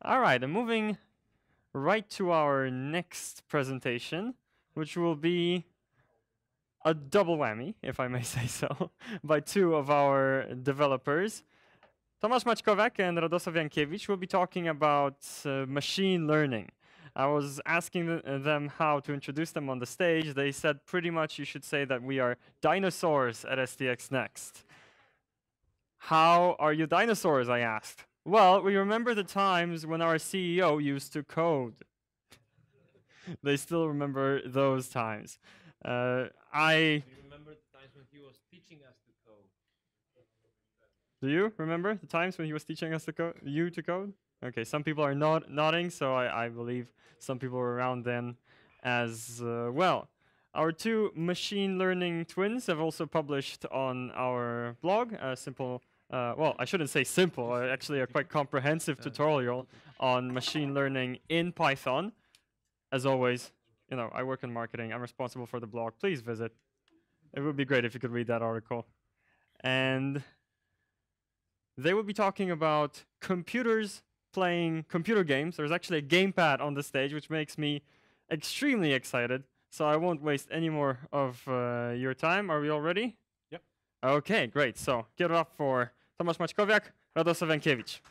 All right, and moving right to our next presentation, which will be a double whammy, if I may say so, by two of our developers. Tomasz Maćkowiak and Radosław Jankiewicz will be talking about uh, machine learning. I was asking th them how to introduce them on the stage. They said pretty much you should say that we are dinosaurs at STX Next. How are you dinosaurs, I asked. Well, we remember the times when our CEO used to code. they still remember those times. Uh, I. Do you remember the times when he was teaching us to code? Do you remember the times when he was teaching us to code? You to code? Okay, some people are not nodding, so I, I believe some people were around then as uh, well. Our two machine learning twins have also published on our blog a simple, uh, well, I shouldn't say simple, uh, actually a quite comprehensive tutorial on machine learning in Python. As always, you know, I work in marketing. I'm responsible for the blog. Please visit. It would be great if you could read that article. And they will be talking about computers playing computer games. There's actually a gamepad on the stage, which makes me extremely excited. So I won't waste any more of uh, your time. Are we all ready? Yep. Okay, great. So get it up for Tomasz Maćkowiak, Radosław Jankiewicz.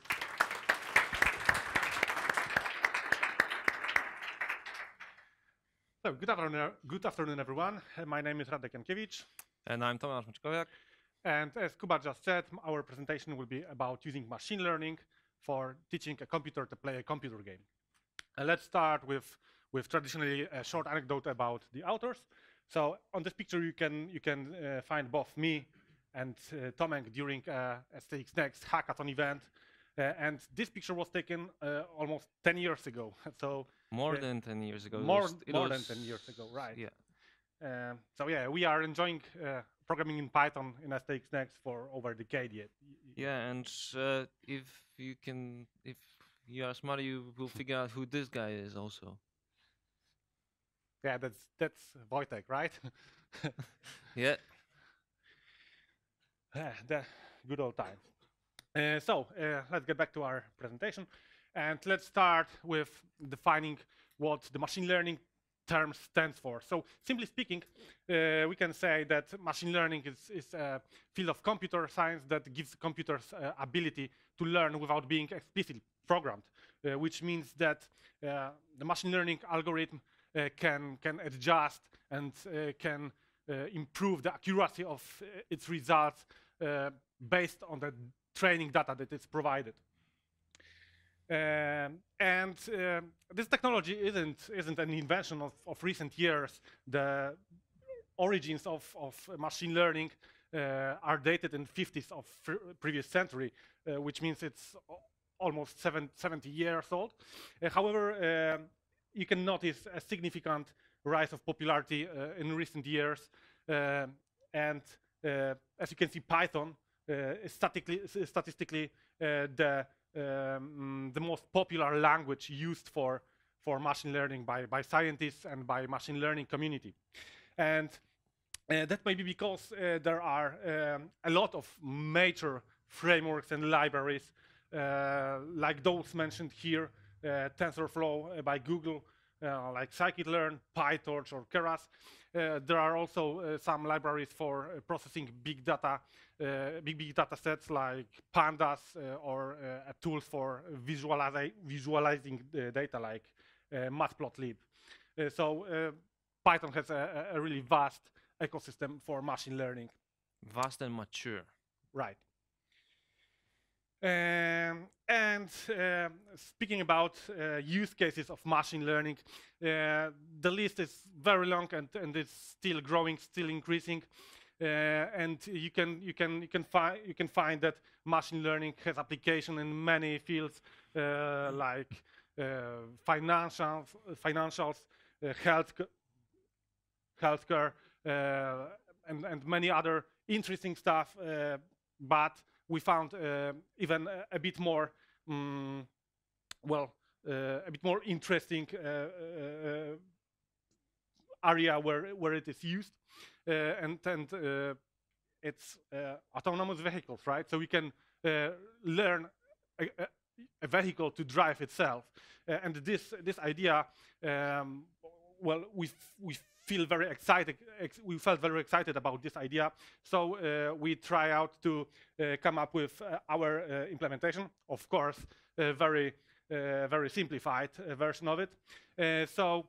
So good afternoon, good afternoon, everyone. My name is Radek Jankiewicz, And I'm Tomasz Maćkowiak. and as Kuba just said, our presentation will be about using machine learning for teaching a computer to play a computer game. Uh, let's start with with traditionally a short anecdote about the authors. So on this picture, you can you can uh, find both me and uh, Tomek during uh, STX Next hackathon event. Uh, and this picture was taken uh, almost 10 years ago. so More than 10 years ago. more, was- more was- than 10 years ago, right? Yeah. Um, so yeah, we are enjoying uh, programming in Python in STX Next for over a decade yet. Yeah, and uh, if you can, if you are smart, you will figure out who this guy is also. Yeah, that's that's Wojtek, right? Yeah. Ah, the good old times. Uh, so uh, let's get back to our presentation, and let's start with defining what the machine learning term stands for. So simply speaking, uh, we can say that machine learning is, is a field of computer science that gives computers ability to learn without being explicitly programmed, which means that the machine learning algorithm can, can adjust and can improve the accuracy of uh, its results uh, based on the training data that is provided. Um, and um, this technology isn't, isn't an invention of, of recent years. The origins of, of machine learning uh, are dated in 50s of previous century, uh, which means it's almost seven, 70 years old. Uh, however, um, you can notice a significant rise of popularity uh, in recent years. Um, and uh, as you can see, Python uh, is statistically uh, the, um, the most popular language used for, for machine learning by, by scientists and by machine learning community. And uh, that may be because uh, there are um, a lot of major frameworks and libraries uh, like those mentioned here, uh, TensorFlow uh, by Google, uh, like scikit-learn, PyTorch, or Keras. Uh, there are also uh, some libraries for uh, processing big data, uh, big big data sets like pandas uh, or uh, tools for visualizi- visualizing the data like uh, matplotlib. Uh, so uh, Python has a a really vast ecosystem for machine learning. Vast and mature. Right. Um, and um speaking about uh, use cases of machine learning, uh, the list is very long and, and it's still growing, still increasing. Uh, and you can you can you can find you can find that machine learning has application in many fields uh, like uh, financials, financials, uh, health, healthcare, uh, and, and many other interesting stuff. Uh, but we found uh, even a, a bit more, mm, well, uh, a bit more interesting uh, uh, uh, area where where it is used, uh, and and uh, it's uh, autonomous vehicles, right? So we can uh, learn a, a, vehicle to drive itself. Uh, and this this idea, um, well, we we feel very excited. Ex we felt very excited about this idea, so uh, we try out to uh, come up with uh, our uh, implementation. Of course, a very uh, very simplified version of it. so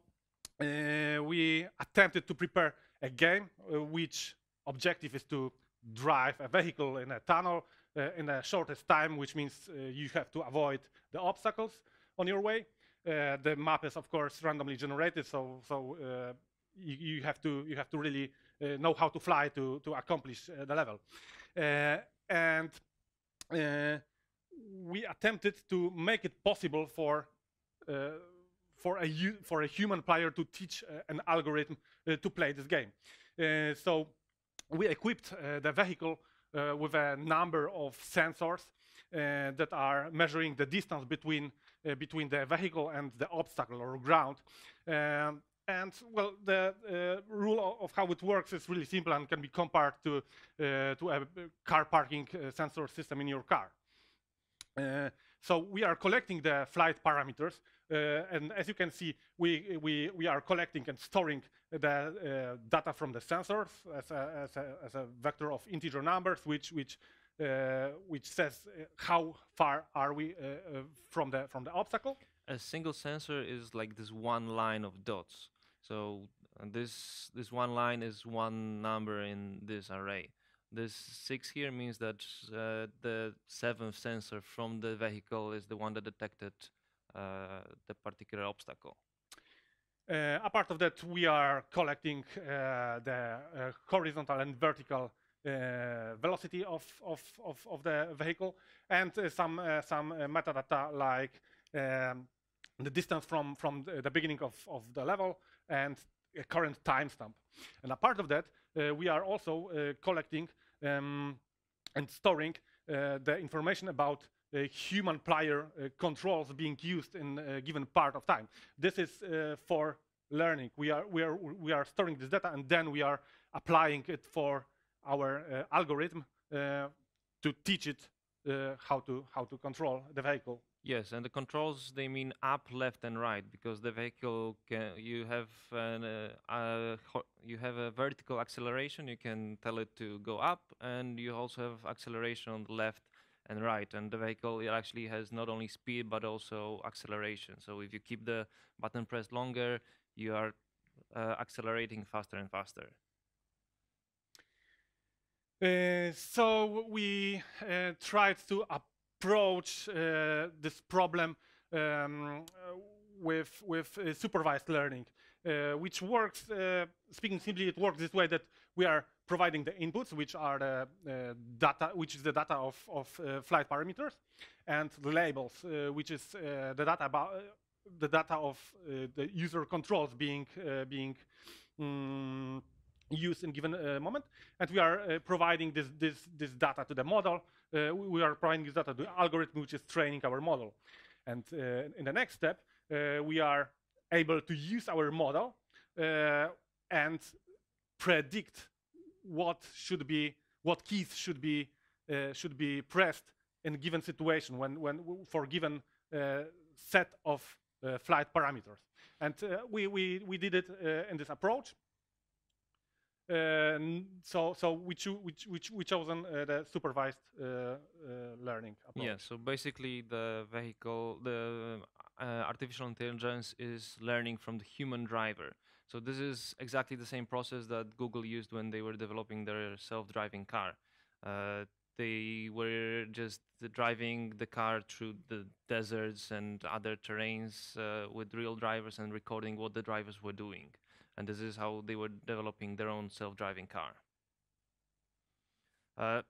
we attempted to prepare a game which objective is to drive a vehicle in a tunnel uh, in the shortest time, which means uh, you have to avoid the obstacles on your way. Uh, the map is, of course, randomly generated, so so you, you, have to you have to really know how to fly to to accomplish the level. and we attempted to make it possible for for a for a human player to teach uh, an algorithm uh, to play this game. Uh, so we equipped the vehicle uh, with a number of sensors uh, that are measuring the distance between uh, between the vehicle and the obstacle or ground. Um, and well, the uh, rule of how it works is really simple and can be compared to uh, to a car parking uh, sensor system in your car. so we are collecting the flight parameters uh, and as you can see, we, we, we are collecting and storing the uh, data from the sensors as a, as, a, as a vector of integer numbers, which, which, uh, which says how far are we from, the, from the obstacle. A single sensor is like this one line of dots. So this this one line is one number in this array. This six here means that uh, the seventh sensor from the vehicle is the one that detected uh, the particular obstacle. Uh, apart of that, we are collecting uh, the horizontal and vertical velocity of, of, of, of, the vehicle and some, some metadata like um, the distance from, from the beginning of, of the level and a current timestamp. And apart of that, uh, we are also uh, collecting um, and storing uh, the information about uh, human player uh, controls being used in a given part of time. This is uh, for learning. We are, we, are, we are storing this data and then we are applying it for our algorithm to teach it uh, how to how to control the vehicle. Yes, and the controls they mean up, left, and right because the vehicle can you have an, uh, uh, you have a vertical acceleration. You can tell it to go up, and you also have acceleration on the left and right. And the vehicle it actually has not only speed but also acceleration. So if you keep the button pressed longer, you are uh, accelerating faster and faster. Uh, so we uh, tried to approach uh, this problem um, with with uh, supervised learning, uh, which works. speaking simply, it works this way that we are providing the inputs, which are the uh, data, which is the data of, of uh, flight parameters, and the labels, uh, which is uh, the data about uh, the data of uh, the user controls being being um, used in given moment. And we are providing this, this this data to the model. we are providing this data to the algorithm, which is training our model. And in the next step, we are able to use our model and predict what should be what keys should be uh, should be pressed in given situation when when for given uh, set of uh, flight parameters and uh, we we we did it uh, in this approach so so we, cho we, we, we chosen uh, the supervised learning approach. yeah so basically the vehicle the artificial intelligence is learning from the human driver so this is exactly the same process that Google used when they were developing their self-driving car. Uh, they were just driving the car through the deserts and other terrains uh, with real drivers and recording what the drivers were doing. And this is how they were developing their own self-driving car. Uh,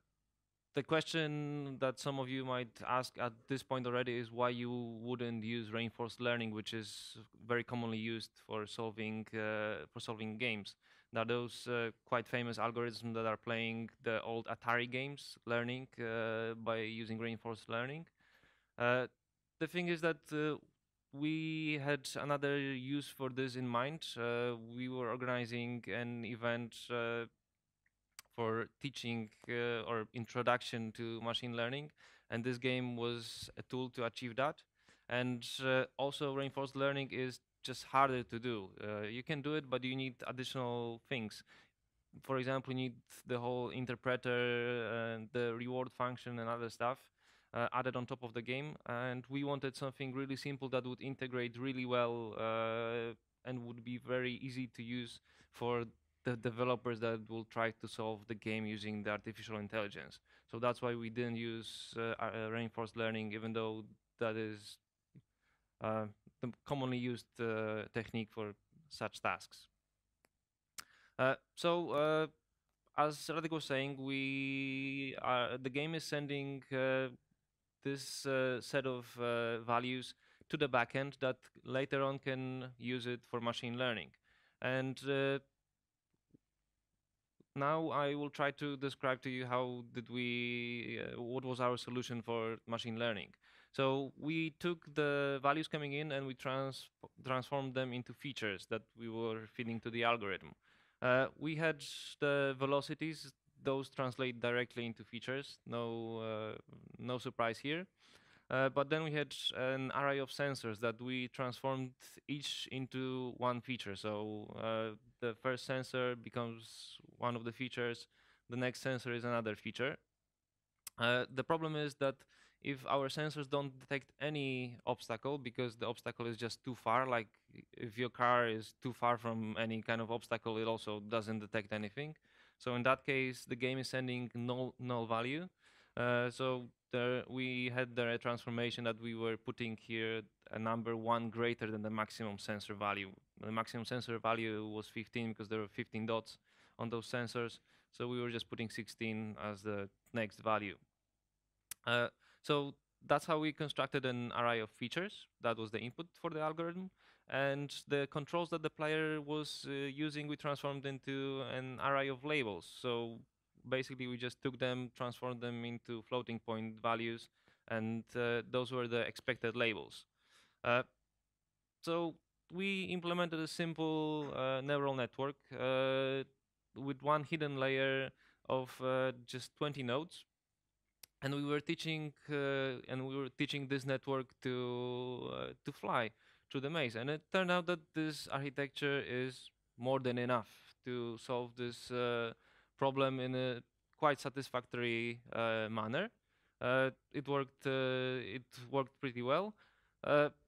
the question that some of you might ask at this point already is why you wouldn't use reinforced learning, which is very commonly used for solving uh, for solving games. Now, those uh, quite famous algorithms that are playing the old Atari games, learning uh, by using reinforced learning. Uh, the thing is that uh, we had another use for this in mind. Uh, we were organizing an event for teaching uh, or introduction to machine learning, and this game was a tool to achieve that. And uh, also, reinforced learning is just harder to do. Uh, you can do it, but you need additional things. For example, you need the whole interpreter, and the reward function, and other stuff uh, added on top of the game. And we wanted something really simple that would integrate really well uh, and would be very easy to use for the developers that will try to solve the game using the artificial intelligence. So that's why we didn't use uh, uh, reinforced learning, even though that is uh, the commonly used uh, technique for such tasks. Uh, so, uh, as Radek was saying, we are, the game is sending this set of values to the backend that later on can use it for machine learning. And now I will try to describe to you how did we, uh, what was our solution for machine learning. So we took the values coming in and we trans transformed them into features that we were feeding to the algorithm. Uh, we had the velocities; those translate directly into features. No, uh, no surprise here. Uh, but then we had an array of sensors that we transformed each into one feature. So uh, the first sensor becomes one of the features, the next sensor is another feature. The problem is that if our sensors don't detect any obstacle because the obstacle is just too far, like if your car is too far from any kind of obstacle, it also doesn't detect anything. So in that case, the game is sending null, null value. Uh, so there we had the transformation that we were putting here a number one greater than the maximum sensor value. The maximum sensor value was 15 because there were 15 dots on those sensors. So we were just putting 16 as the next value. Uh, so that's how we constructed an array of features. That was the input for the algorithm. And the controls that the player was uh, using, we transformed into an array of labels. So basically we just took them, transformed them into floating point values, and uh, those were the expected labels. Uh, so we implemented a simple uh, neural network uh, with one hidden layer of uh, just 20 nodes. And we were teaching, and we were teaching this network to to fly through the maze. And it turned out that this architecture is more than enough to solve this problem in a quite satisfactory uh, manner. Uh, it worked. Uh, it worked pretty well,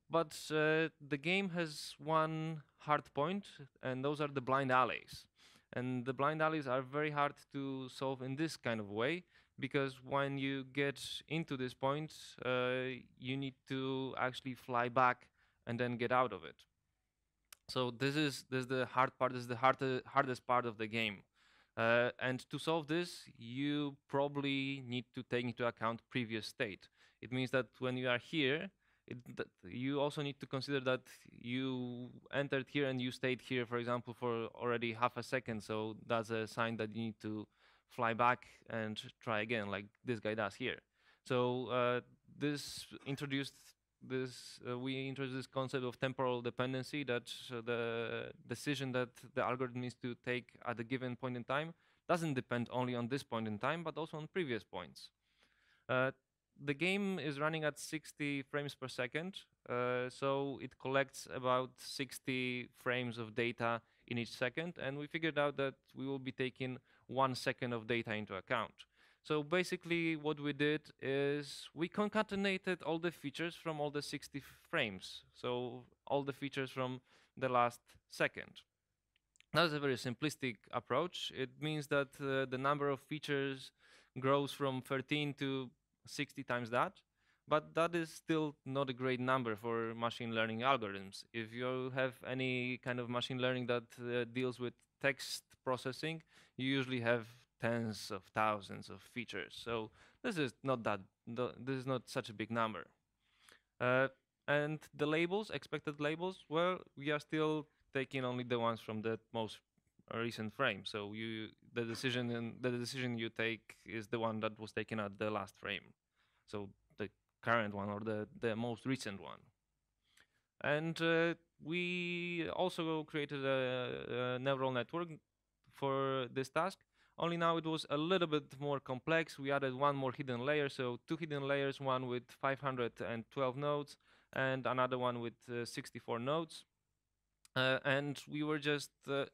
but the game has one hard point, and those are the blind alleys. And the blind alleys are very hard to solve in this kind of way because when you get into this point, uh, you need to actually fly back and then get out of it. So this is this is the hard part. This is the hard, hardest part of the game. Uh, and to solve this, you probably need to take into account previous state. It means that when you are here, it, you also need to consider that you entered here and you stayed here, for example, for already half a second. So that's a sign that you need to fly back and try again, like this guy does here. So uh, this introduced this uh, we introduced this concept of temporal dependency. That uh, the decision that the algorithm needs to take at a given point in time. Doesn't depend only on this point in time but also on previous points. Uh, the game is running at 60 frames per second uh, so it collects about 60 frames of data in each second and we figured out that we will be taking one second of data into account so basically what we did is we concatenated all the features from all the 60 frames. So all the features from the last second. That's a very simplistic approach. It means that uh, the number of features grows from 13 to 60 times that. But that is still not a great number for machine learning algorithms. If you have any kind of machine learning that uh, deals with text processing, you usually have tens of thousands of features. So this is not that, this is not such a big number. Uh, and the labels, expected labels, well, we are still taking only the ones from the most recent frame. So you, the decision, the decision you take is the one that was taken at the last frame. So the current one or the, the most recent one. And uh, we also created a, a neural network for this task Only now it was a little bit more complex. We added one more hidden layer, so two hidden layers, one with 512 nodes and another one with uh, 64 nodes. Uh, and we were just, uh,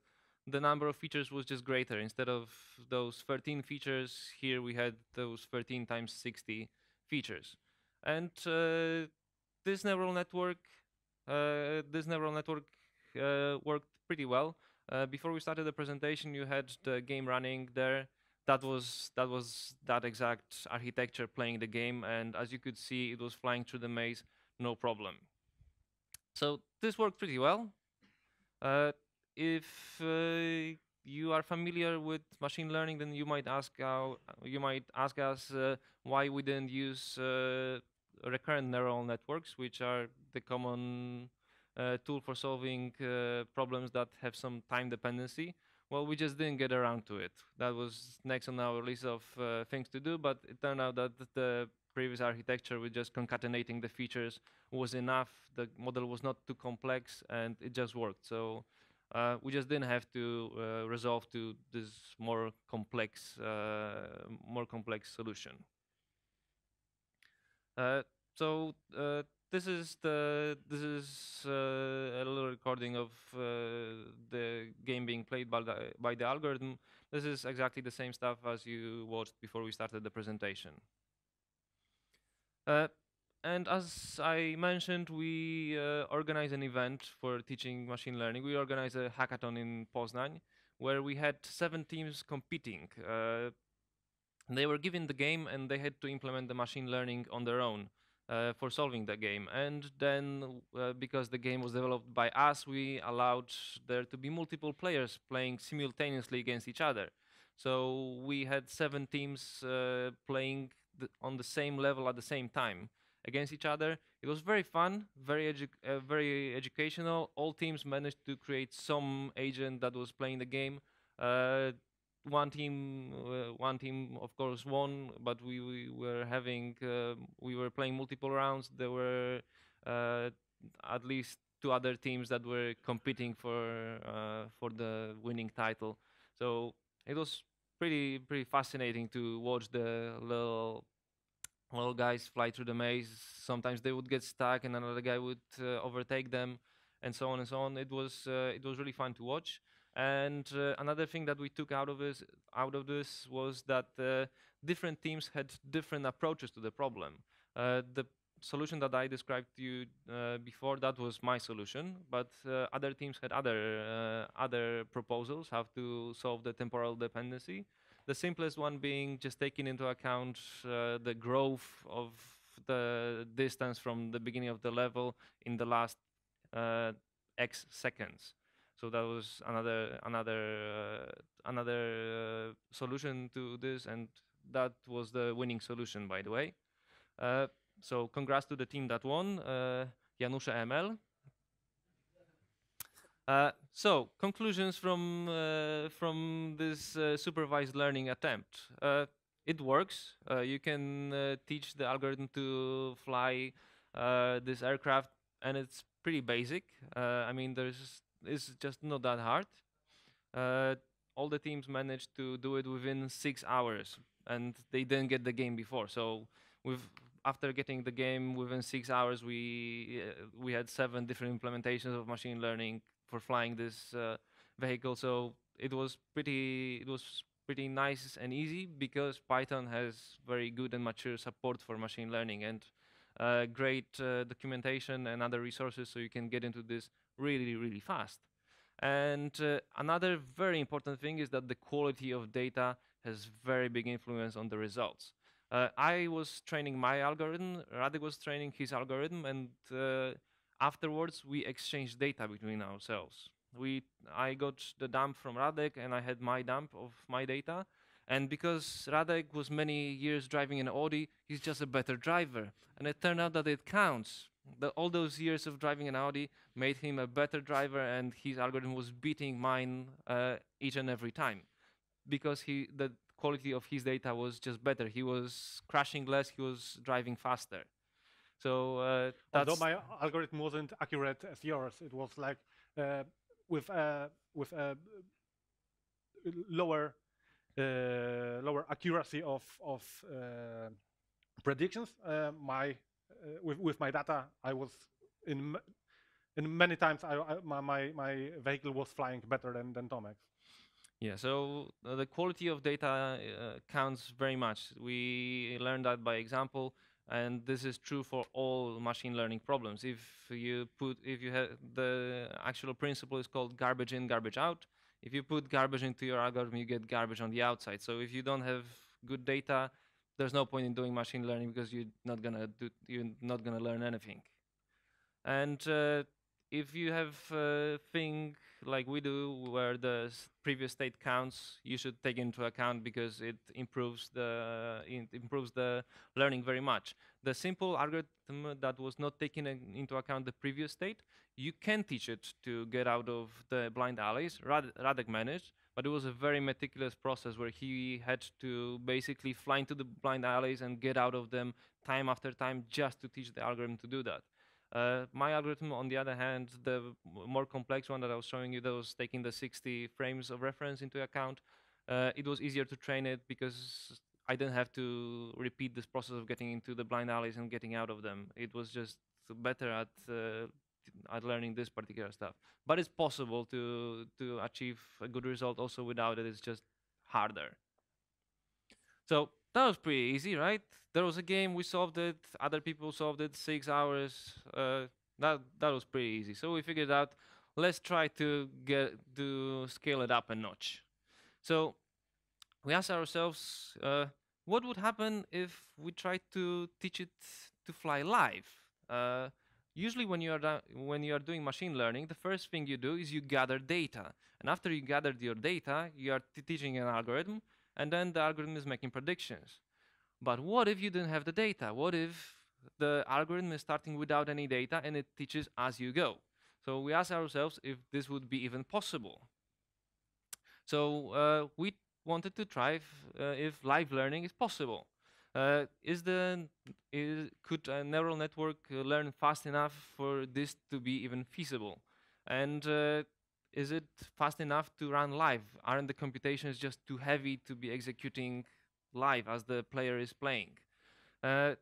the number of features was just greater. Instead of those 13 features, here we had those 13 times 60 features. And uh, this neural network, uh, this neural network uh, worked pretty well. Before we started the presentation, you had the game running there that was that was that exact architecture playing the game and as you could see it was flying through the maze no problem. So this worked pretty well. Uh, if uh, you are familiar with machine learning, then you might ask how, you might ask us uh, why we didn't use uh, recurrent neural networks, which are the common uh, tool for solving uh, problems that have some time dependency. Well, we just didn't get around to it. That was next on our list of things to do, but it turned out that the previous architecture with just concatenating the features was enough. The model was not too complex and it just worked. So uh, we just didn't have to uh, resolve to this more complex, uh, more complex solution. Uh, so uh, this is the this is uh, a little recording of the game being played by the by the algorithm. This is exactly the same stuff as you watched before we started the presentation. Uh, and as I mentioned, we uh, organize an event for teaching machine learning. We organized a hackathon in Poznań where we had seven teams competing. Uh, they were given the game and they had to implement the machine learning on their own uh, for solving the game. And then, uh, because the game was developed by us, we allowed there to be multiple players playing simultaneously against each other. So we had seven teams uh, playing the, on the same level at the same time against each other. It was very fun, very edu uh, very educational. All teams managed to create some agent that was playing the game. One team, uh, one team, of course, won, but we, we were having, uh, we were playing multiple rounds. There were uh, at least two other teams that were competing for uh, for the winning title. So it was pretty pretty fascinating to watch the little little guys fly through the maze. Sometimes they would get stuck, and another guy would uh, overtake them, and so on and so on. It was uh, it was really fun to watch. And uh, another thing that we took out of this out of this was that uh, different teams had different approaches to the problem. Uh, the solution that I described to you uh, before that was my solution, but other teams had other other proposals how to solve the temporal dependency. The simplest one being just taking into account uh, the growth of the distance from the beginning of the level in the last uh, x seconds. So that was another another uh, another uh, solution to this, and that was the winning solution, by the way. Uh, so congrats to the team that won, uh, Janusze ML. Uh, so conclusions from uh, from this uh, supervised learning attempt. It works. You can teach the algorithm to fly this aircraft, and it's pretty basic. I mean, there's it's just not that hard. all the teams managed to do it within six hours, and they didn't get the game before. So with after getting the game within six hours, we we had seven different implementations of machine learning for flying this uh, vehicle. So it was pretty it was pretty nice and easy because Python has very good and mature support for machine learning and uh, great uh, documentation and other resources so you can get into this really really fast. And uh, another very important thing is that the quality of data has very big influence on the results. Uh, I was training my algorithm, Radek was training his algorithm, and uh, afterwards we exchanged data between ourselves. We, I got the dump from Radek and I had my dump of my data. And because Radek was many years driving an Audi, he's just a better driver. And it turned out that it counts. The, all those years of driving an Audi made him a better driver, and his algorithm was beating mine uh, each and every time because he, the quality of his data was just better. He was crashing less, he was driving faster. So uh, although my algorithm wasn't accurate as yours, it was like uh, with uh, with a lower uh, lower accuracy of of uh, predictions. Uh, my uh, with with my data, I was in in many times I, I, my, my vehicle was flying better than than Tomek's. Yeah, so uh, the quality of data uh, counts very much. We learned that by example, and this is true for all machine learning problems. If you put, if you have the actual principle is called garbage in, garbage out. If you put garbage into your algorithm, you get garbage on the outside. So if you don't have good data, there's no point in doing machine learning because you're not gonna do, you're not gonna learn anything. And uh, if you have a thing like we do where the previous state counts, you should take into account because it improves the it improves the learning very much. The simple algorithm that was not taking into account the previous state, you can teach it to get out of the blind alleys. Rad- Radek but it was a very meticulous process where he had to basically fly into the blind alleys and get out of them time after time just to teach the algorithm to do that. Uh, my algorithm, on the other hand, the more complex one that I was showing you, that was taking the 60 frames of reference into account, uh, it was easier to train it because I didn't have to repeat this process of getting into the blind alleys and getting out of them. It was just better at uh, at learning this particular stuff. But it's possible to to achieve a good result also without it. It's just harder. So that was pretty easy, right? There was a game, we solved it. Other people solved it, six hours. Uh, that that was pretty easy. So we figured out, let's try to get to scale it up a notch. So we asked ourselves, uh, what would happen if we tried to teach it to fly live? Uh, usually, when you are when you are doing machine learning, the first thing you do is you gather data, and after you gathered your data, you are teaching an algorithm, and then the algorithm is making predictions. But what if you didn't have the data? What if the algorithm is starting without any data and it teaches as you go? So we asked ourselves if this would be even possible. So uh, we wanted to try if, uh, if live learning is possible. Uh, is the is, could a neural network uh, learn fast enough for this to be even feasible? And uh, is it fast enough to run live? Aren't the computations just too heavy to be executing live as the player is playing? Uh,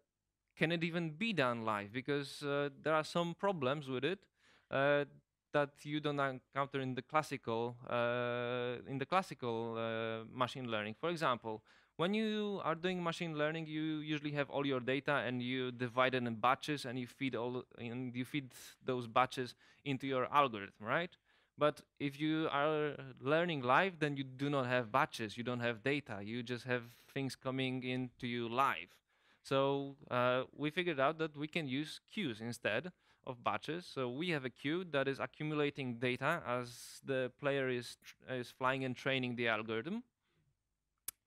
can it even be done live? Because uh, there are some problems with it uh, that you don't encounter in the classical in the classical machine learning. For example, when you are doing machine learning, you usually have all your data and you divide it in batches and you feed all and you feed those batches into your algorithm, right? But if you are learning live, then you do not have batches, you don't have data, you just have things coming into you live. So uh, we figured out that we can use queues instead of batches. So we have a queue that is accumulating data as the player is is flying and training the algorithm.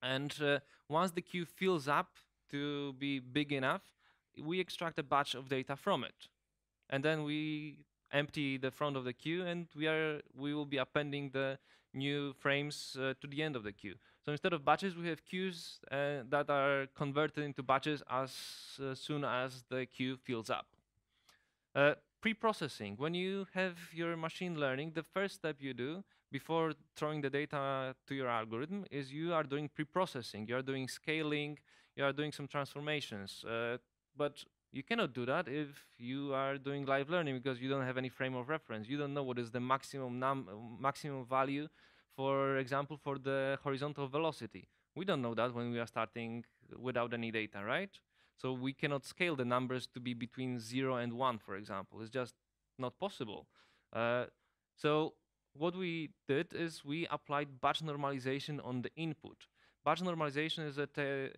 And uh, once the queue fills up to be big enough, we extract a batch of data from it, and then we empty the front of the queue, and we are we will be appending the new frames uh, to the end of the queue. So instead of batches, we have queues uh, that are converted into batches as uh, soon as the queue fills up. Uh, pre-processing. When you have your machine learning, the first step you do before throwing the data to your algorithm is you are doing pre-processing. You are doing scaling. You are doing some transformations. Uh, but you cannot do that if you are doing live learning because you don't have any frame of reference. You don't know what is the maximum maximum value, for example, for the horizontal velocity. We don't know that when we are starting without any data, right? So we cannot scale the numbers to be between zero and one, for example. It's just not possible. Uh, so what we did is we applied batch normalization on the input. Batch normalization is a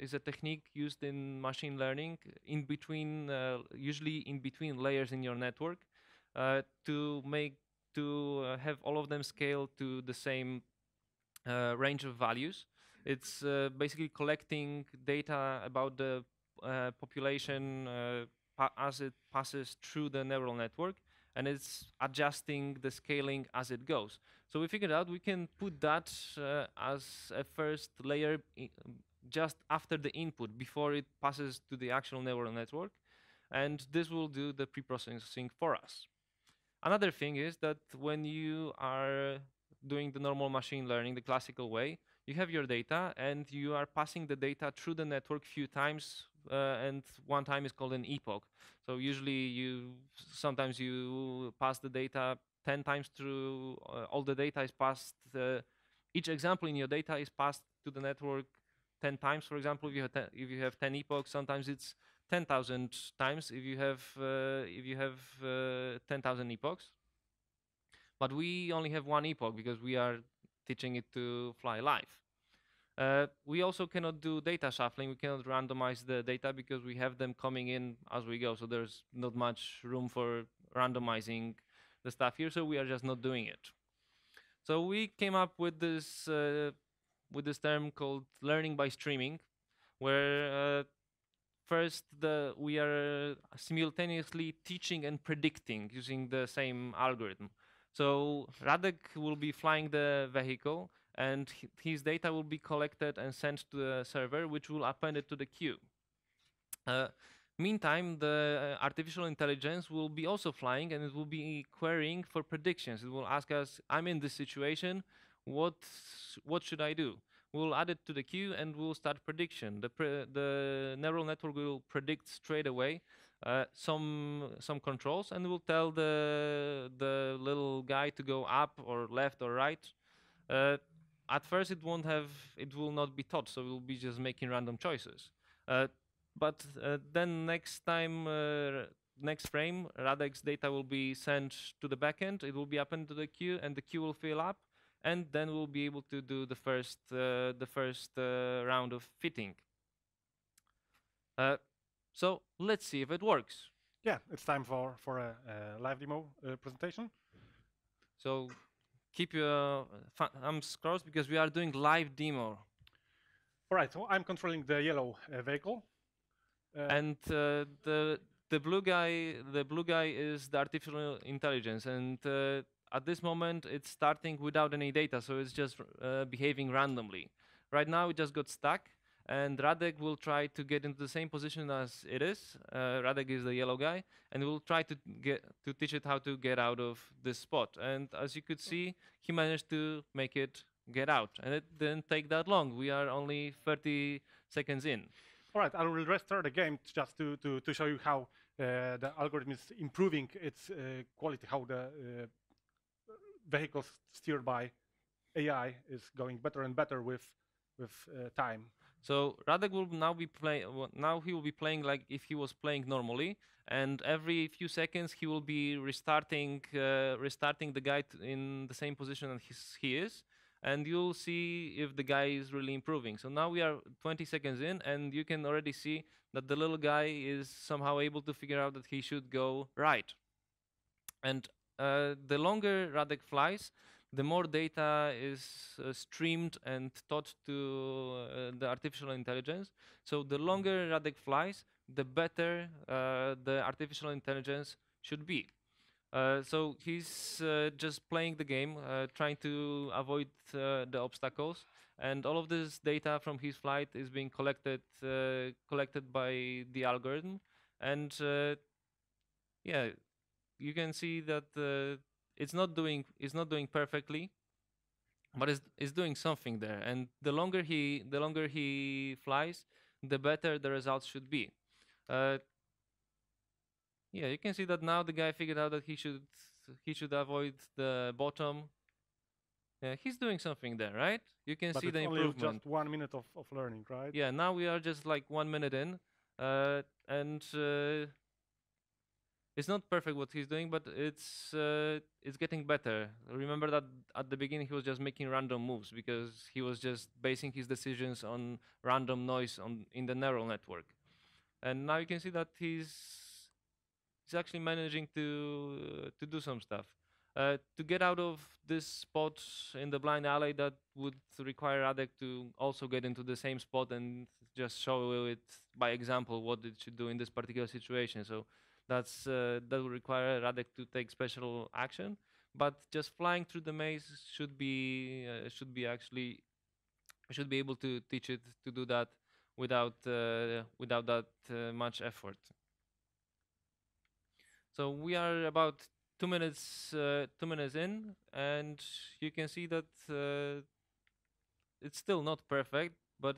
is a technique used in machine learning in between, uh, usually in between layers in your network, uh, to make to uh, have all of them scale to the same uh, range of values. It's uh, basically collecting data about the uh, population as it passes through the neural network, and it's adjusting the scaling as it goes. So we figured out we can put that uh, as a first layer just after the input, before it passes to the actual neural network, and this will do the pre-processing for us. Another thing is that when you are doing the normal machine learning, the classical way, you have your data and you are passing the data through the network few times uh, and one time is called an epoch. So usually you sometimes you pass the data 10 times through uh, all the data is passed uh, each example in your data is passed to the network 10 times. For example if you have 10, if you have 10 epochs sometimes it's 10,000 times if you have uh, if you have uh, 10,000 epochs. But we only have one epoch because we are teaching it to fly live uh, we also cannot do data shuffling. We cannot randomize the data because we have them coming in as we go. So there's not much room for randomizing the stuff here. So we are just not doing it. So we came up with this uh, with this term called learning by streaming, where uh, first the we are simultaneously teaching and predicting using the same algorithm. So Radek will be flying the vehicle and his data will be collected and sent to the server, which will append it to the queue. Uh, meantime, the uh, artificial intelligence will be also flying and it will be querying for predictions. It will ask us, I'm in this situation, what, what should I do? We'll add it to the queue and we'll start prediction. The, pre the neural network will predict straight away uh, some some controls and will tell the the little guy to go up or left or right. Uh, at first it won't have, it will not be taught, so we'll be just making random choices. Uh, but uh, then next time, uh, next frame, Radek's data will be sent to the backend, it will be appended to the queue, and the queue will fill up, and then we'll be able to do the first, uh, the first uh, round of fitting. Uh, so let's see if it works. Yeah, it's time for, for a, a live demo presentation. So keep your thumbs crossed because we are doing live demo. All right, so I'm controlling the yellow uh, vehicle. Uh, and uh, the the blue guy the blue guy is the artificial intelligence and uh, at this moment it's starting without any data so it's just uh, behaving randomly right now it just got stuck and Radek will try to get into the same position as it is. Uh, Radek is the yellow guy, and we'll try to get to teach it how to get out of this spot. And as you could see, he managed to make it get out, and it didn't take that long. We are only 30 seconds in. All right, I will restart the game just to, to, to show you how uh, the algorithm is improving its uh, quality, how the uh, vehicles steered by AI is going better and better with with uh, time. So Radek will now be playing. Now he will be playing like if he was playing normally, and every few seconds he will be restarting, uh, restarting the guy in the same position as he is, and you'll see if the guy is really improving. So now we are 20 seconds in, and you can already see that the little guy is somehow able to figure out that he should go right. And uh, the longer Radek flies, the more data is uh, streamed and taught to uh, the artificial intelligence. So the longer Radek flies, the better uh, the artificial intelligence should be. Uh, so he's uh, just playing the game, uh, trying to avoid the obstacles, and all of this data from his flight is being collected collected by the algorithm, and yeah, you can see that it's not doing it's not doing perfectly but it's, it's doing something there. And the longer he the longer he flies the better the results should be. Uh, yeah you can see that now the guy figured out that he should he should avoid the bottom. Yeah he's doing something there right? You can but see the improvement just one minute of, of learning right? Yeah now we are just like one minute in. Uh, and uh, it's not perfect what he's doing, but it's uh, it's getting better. Remember that at the beginning he was just making random moves because he was just basing his decisions on random noise on in the neural network, and now you can see that he's he's actually managing to uh, to do some stuff. Uh, to get out of this spot in the blind alley, that would require Radek to also get into the same spot and just show it by example what it should do in this particular situation. So that's uh, that will require Radek to take special action. But just flying through the maze should be uh, should be actually should be able to teach it to do that without uh, without that uh, much effort. So we are about two minutes uh, two minutes in, and you can see that uh, it's still not perfect, but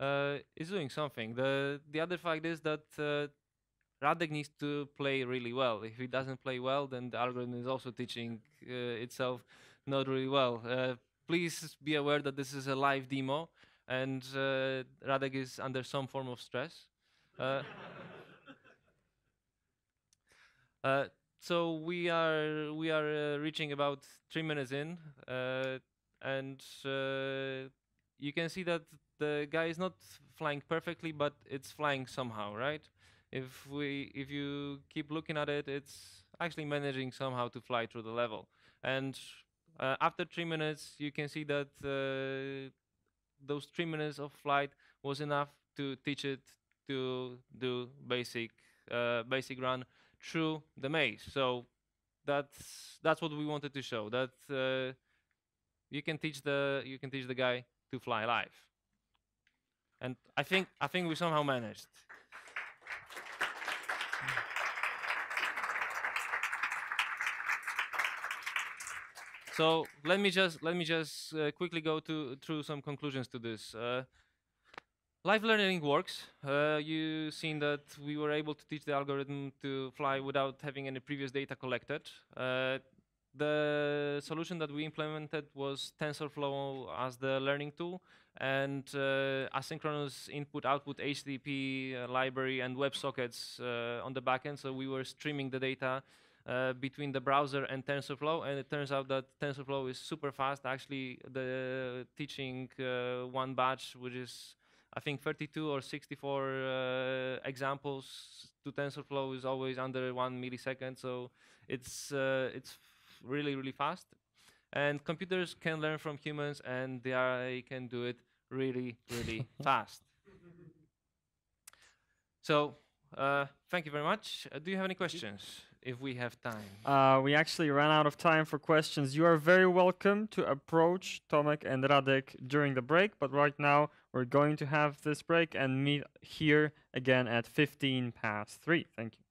uh, it's doing something. The the other fact is that uh, Radek needs to play really well. If he doesn't play well, then the algorithm is also teaching uh, itself not really well. Uh, please be aware that this is a live demo, and uh, Radek is under some form of stress. Uh, uh, so we are we are uh, reaching about three minutes in, and you can see that the guy is not flying perfectly, but it's flying somehow, right? If we if you keep looking at it, it's actually managing somehow to fly through the level. And uh, after three minutes, you can see that uh, those three minutes of flight was enough to teach it to do basic uh, basic run through the maze. So that's that's what we wanted to show. That uh, you can teach the you can teach the guy to fly live. And I think I think we somehow managed. So let me just let me just uh, quickly go to through some conclusions to this. Uh, live learning works. Uh, you've seen that we were able to teach the algorithm to fly without having any previous data collected. Uh, the solution that we implemented was TensorFlow as the learning tool and uh, asynchronous input-output HTTP uh, library and WebSockets on the backend. So we were streaming the data uh, between the browser and TensorFlow, and it turns out that TensorFlow is super fast. Actually, the teaching uh, one batch, which is I think 32 or 64 uh, examples to TensorFlow is always under one millisecond, so it's uh, it's really really fast. And computers can learn from humans, and they can do it really really fast. So uh, thank you very much. Uh, do you have any questions? If we have time. Uh, we actually ran out of time for questions. You are very welcome to approach Tomek and Radek during the break, but right now we're going to have this break and meet here again at 15 past 3. Thank you.